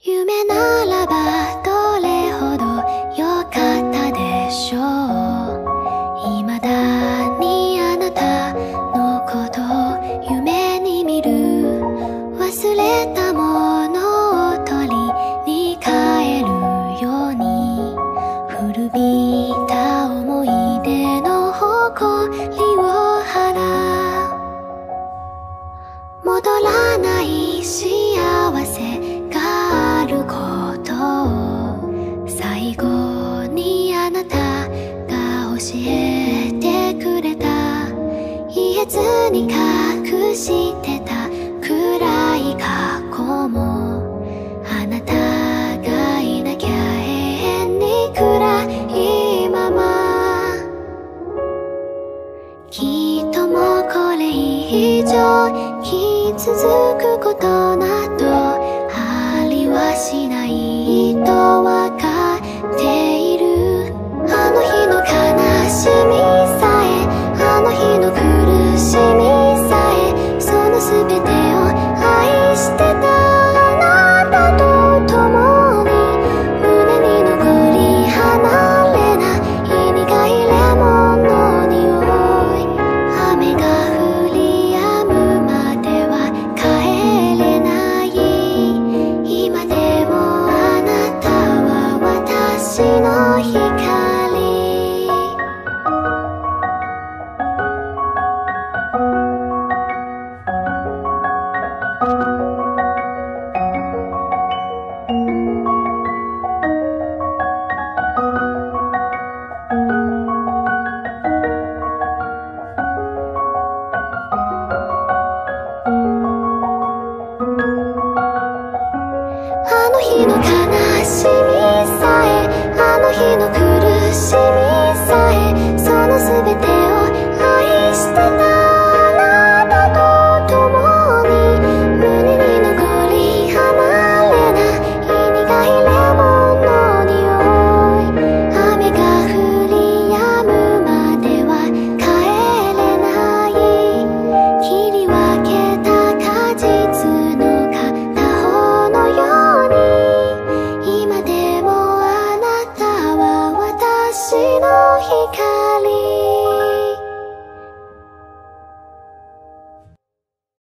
夢ならばどれほどよかったでしょう未だにあなたのことを夢に見る忘れたものを取りに帰るように古びた思い出の誇りを払う戻らない幸教えてくれた。言えずに隠してた。暗い過去も。あなたがいなきゃ永遠に暗い。まま。きっともこれ以上気続くことなどし sekali